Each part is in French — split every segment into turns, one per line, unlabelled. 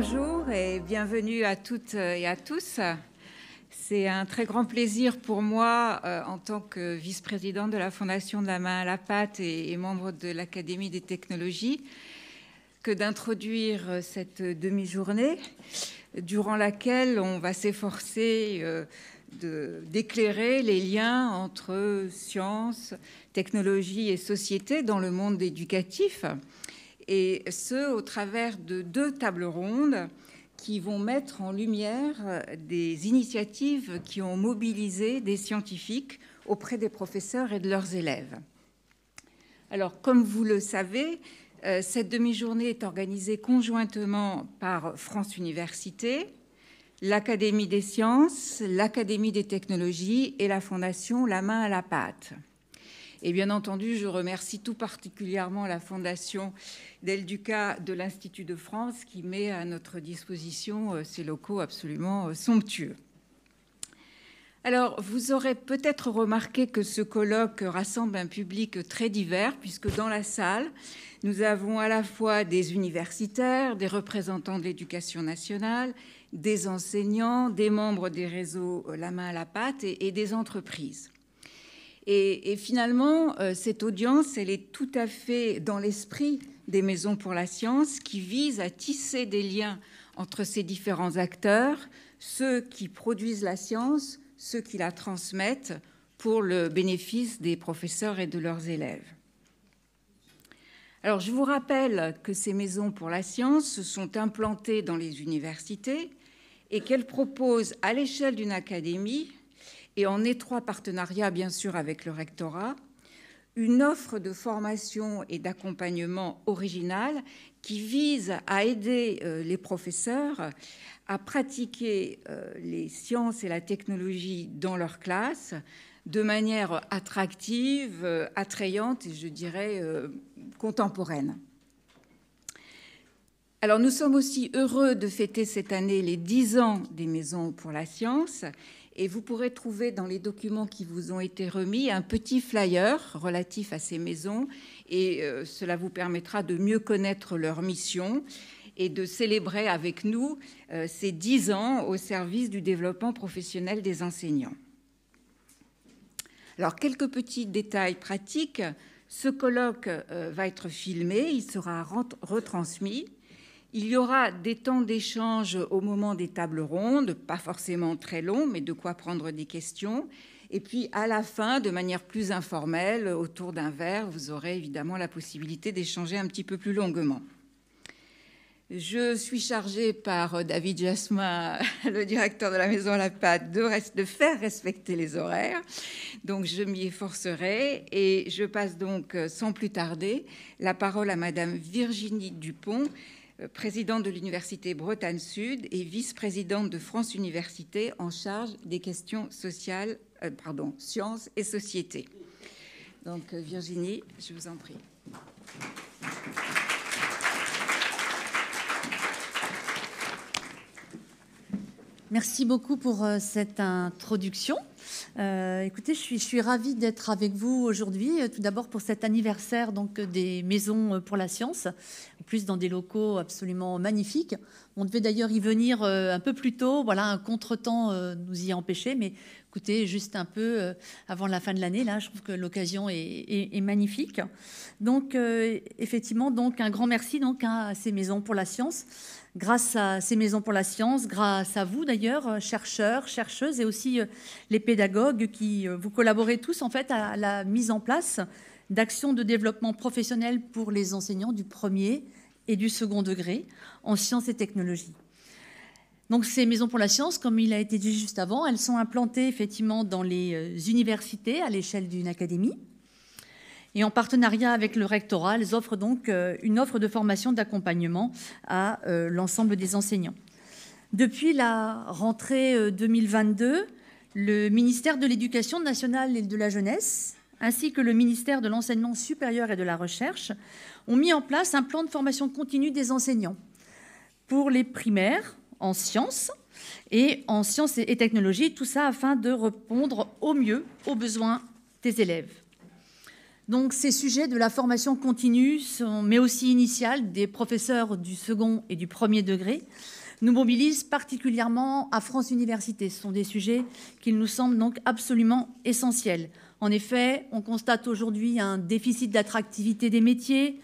bonjour et bienvenue à toutes et à tous. C'est un très grand plaisir pour moi, euh, en tant que vice-présidente de la Fondation de la main à la pâte et, membre de l'Académie des technologies, que d'introduire cette demi-journée durant laquelle on va s'efforcer euh, d'éclairer les liens entre sciences, technologie et société dans le monde éducatif, et ce, au travers de deux tables rondes qui vont mettre en lumière des initiatives qui ont mobilisé des scientifiques auprès des professeurs et de leurs élèves. Alors, comme vous le savez, euh, cette demi-journée est organisée conjointement par France Université, l'Académie des sciences, l'Académie des technologies et la Fondation La main à la pâte. Et bien entendu, je remercie tout particulièrement la Fondation Del Duca de l'Institut de France qui met à notre disposition euh, ces locaux absolument euh, somptueux. Alors, vous aurez peut-être remarqué que ce colloque rassemble un public très divers, puisque dans la salle, nous avons à la fois des universitaires, des représentants de l'éducation nationale, des enseignants, des membres des réseaux euh, La main à la pâte et, des entreprises. Et, finalement, euh, cette audience, elle est tout à fait dans l'esprit des maisons pour la science qui visent à tisser des liens entre ces différents acteurs, ceux qui produisent la science, ceux qui la transmettent pour le bénéfice des professeurs et de leurs élèves. Alors, je vous rappelle que ces maisons pour la science sont implantées dans les universités et qu'elles proposent à l'échelle d'une académie et en étroit partenariat bien sûr avec le rectorat, une offre de formation et d'accompagnement originale qui vise à aider euh, les professeurs à pratiquer euh, les sciences et la technologie dans leur classe de manière attractive, euh, attrayante et je dirais contemporaine. Alors nous sommes aussi heureux de fêter cette année les 10 ans des Maisons pour la Science et vous pourrez trouver dans les documents qui vous ont été remis un petit flyer relatif à ces maisons et euh, cela vous permettra de mieux connaître leur mission et de célébrer avec nous euh, ces dix ans au service du développement professionnel des enseignants. Alors, quelques petits détails pratiques. Ce colloque euh, va être filmé, il sera retransmis. Il y aura des temps d'échange au moment des tables rondes, pas forcément très longs, mais de quoi prendre des questions. Et puis à la fin, de manière plus informelle, autour d'un verre, vous aurez évidemment la possibilité d'échanger un petit peu plus longuement. Je suis chargée par David Jasmin, le directeur de la Maison la Pâte, de, de, faire respecter les horaires. Donc je m'y efforcerai et je passe donc sans plus tarder la parole à Madame Virginie Dupont, présidente de l'Université Bretagne Sud et vice-présidente de France Université en charge des questions sociales, euh, pardon, sciences et société. Donc euh, Virginie, je vous en prie.
Merci beaucoup pour cette introduction. Euh, écoutez, je suis, je suis ravie d'être avec vous aujourd'hui, euh, tout d'abord pour cet anniversaire donc, des Maisons pour la Science, en plus dans des locaux absolument magnifiques. On devait d'ailleurs y venir euh, un peu plus tôt, voilà, un contretemps nous y a empêché, mais écoutez, juste un peu avant la fin de l'année, là, je trouve que l'occasion est, magnifique. Donc, effectivement, donc, un grand merci donc, à ces Maisons pour la Science grâce à ces maisons pour la science, grâce à vous d'ailleurs, euh, chercheurs, chercheuses, et aussi euh, les pédagogues qui euh, vous collaborez tous en fait à la mise en place d'actions de développement professionnel pour les enseignants du premier et du second degré en sciences et technologies. Donc ces maisons pour la science, comme il a été dit juste avant, elles sont implantées effectivement dans les universités à l'échelle d'une académie. Et en partenariat avec le rectorat, elles offrent donc euh, une offre de formation d'accompagnement à euh, l'ensemble des enseignants. Depuis la rentrée 2022, euh, le ministère de l'Éducation nationale et de la jeunesse, ainsi que le ministère de l'Enseignement supérieur et de la Recherche, ont mis en place un plan de formation continue des enseignants pour les primaires en sciences et en sciences et technologies, tout ça afin de répondre au mieux aux besoins des élèves. Donc ces sujets de la formation continue, mais aussi initiale des professeurs du second et du premier degré, nous mobilisent particulièrement à France Université. Ce sont des sujets qui nous semblent donc absolument essentiels. En effet, on constate aujourd'hui un déficit d'attractivité des métiers,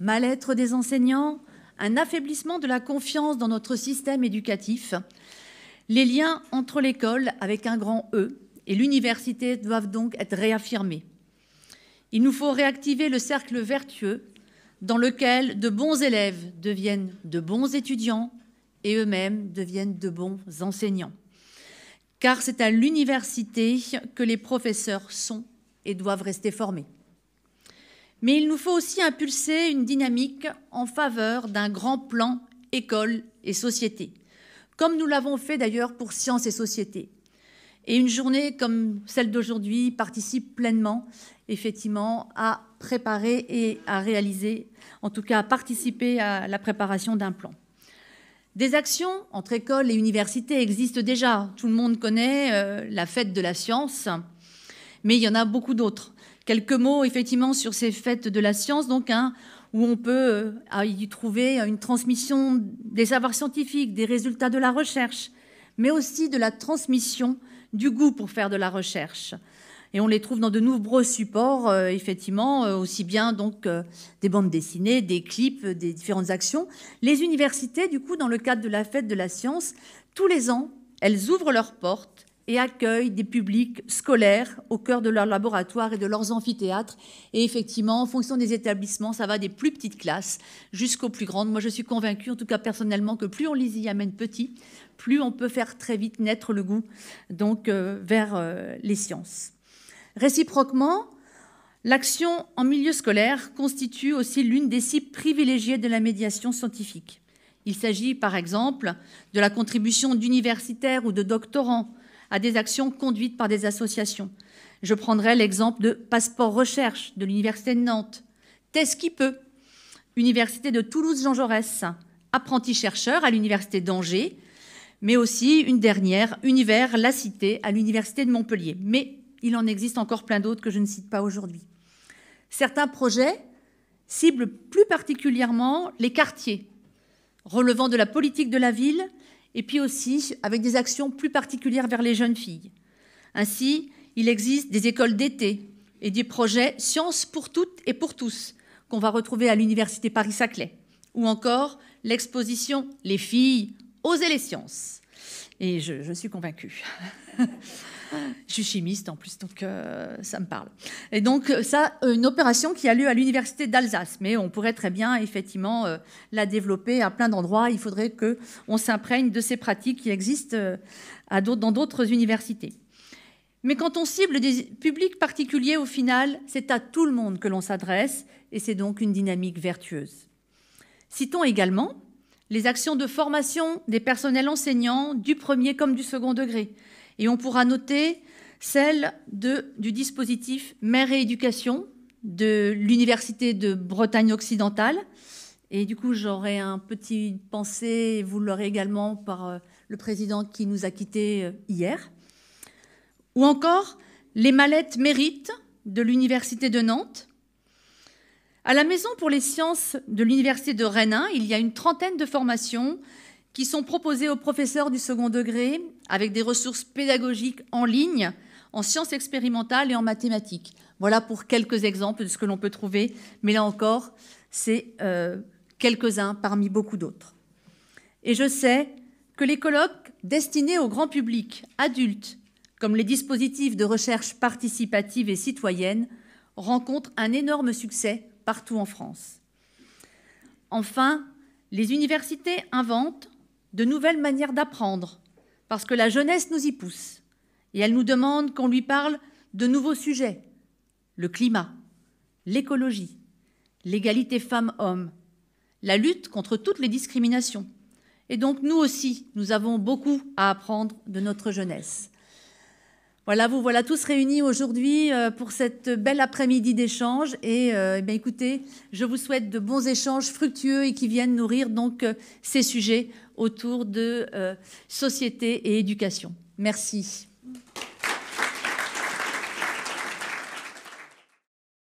mal-être des enseignants, un affaiblissement de la confiance dans notre système éducatif. Les liens entre l'école avec un grand E et l'université doivent donc être réaffirmés. Il nous faut réactiver le cercle vertueux dans lequel de bons élèves deviennent de bons étudiants et eux-mêmes deviennent de bons enseignants. Car c'est à l'université que les professeurs sont et doivent rester formés. Mais il nous faut aussi impulser une dynamique en faveur d'un grand plan école et société, comme nous l'avons fait d'ailleurs pour sciences et société. Et une journée comme celle d'aujourd'hui participe pleinement, effectivement, à préparer et à réaliser, en tout cas à participer à la préparation d'un plan. Des actions entre écoles et universités existent déjà. Tout le monde connaît euh, la fête de la science, mais il y en a beaucoup d'autres. Quelques mots effectivement sur ces fêtes de la science, donc hein, où on peut euh, y trouver une transmission des savoirs scientifiques, des résultats de la recherche, mais aussi de la transmission du goût pour faire de la recherche. Et on les trouve dans de nombreux supports, euh, effectivement, euh, aussi bien donc des bandes dessinées, des clips, des différentes actions. Les universités, du coup, dans le cadre de la fête de la science, tous les ans, elles ouvrent leurs portes et accueillent des publics scolaires au cœur de leurs laboratoires et de leurs amphithéâtres. Et effectivement, en fonction des établissements, ça va des plus petites classes jusqu'aux plus grandes. Moi, je suis convaincue, en tout cas personnellement, que plus on les y amène petits, plus on peut faire très vite naître le goût donc euh, vers euh, les sciences. Réciproquement, l'action en milieu scolaire constitue aussi l'une des cibles privilégiées de la médiation scientifique. Il s'agit par exemple de la contribution d'universitaires ou de doctorants à des actions conduites par des associations. Je prendrai l'exemple de Passeport Recherche de l'Université de Nantes, Test qui peut, Université de Toulouse-Jean Jaurès, apprenti chercheur à l'Université d'Angers, mais aussi une dernière, Univers La Cité à l'Université de Montpellier. Mais il en existe encore plein d'autres que je ne cite pas aujourd'hui. Certains projets ciblent plus particulièrement les quartiers relevant de la politique de la ville et puis aussi avec des actions plus particulières vers les jeunes filles. Ainsi, il existe des écoles d'été et des projets Sciences pour toutes et pour tous qu'on va retrouver à l'Université Paris-Saclay, ou encore l'exposition Les filles, oser les sciences. Et je, suis convaincue. Je suis chimiste en plus, donc euh, ça me parle. Et donc ça, euh, une opération qui a lieu à l'université d'Alsace, mais on pourrait très bien effectivement euh, la développer à plein d'endroits. Il faudrait que on s'imprègne de ces pratiques qui existent dans d'autres universités. Mais quand on cible des publics particuliers, au final, c'est à tout le monde que l'on s'adresse, et c'est donc une dynamique vertueuse. Citons également les actions de formation des personnels enseignants du premier comme du second degré, et on pourra noter celle du dispositif Mère et Éducation de l'Université de Bretagne occidentale. Et du coup, j'aurai un petit pensée, vous l'aurez également par euh, le président qui nous a quittés euh, hier. Ou encore les mallettes mérites de l'Université de Nantes. À la Maison pour les sciences de l'Université de Rennes, il y a une trentaine de formations qui sont proposés aux professeurs du second degré avec des ressources pédagogiques en ligne, en sciences expérimentales et en mathématiques. Voilà pour quelques exemples de ce que l'on peut trouver, mais là encore, c'est euh, quelques-uns parmi beaucoup d'autres. Et je sais que les colloques destinés au grand public, adultes, comme les dispositifs de recherche participative et citoyenne, rencontrent un énorme succès partout en France. Enfin, les universités inventent, de nouvelles manières d'apprendre, parce que la jeunesse nous y pousse, et elle nous demande qu'on lui parle de nouveaux sujets, le climat, l'écologie, l'égalité femmes-hommes, la lutte contre toutes les discriminations. Et donc nous aussi, nous avons beaucoup à apprendre de notre jeunesse. Voilà, vous voilà tous réunis aujourd'hui euh, pour cette belle après-midi d'échange. Et euh, eh écoutez, je vous souhaite de bons échanges fructueux et qui viennent nourrir donc euh, ces sujets autour de société et éducation. Merci.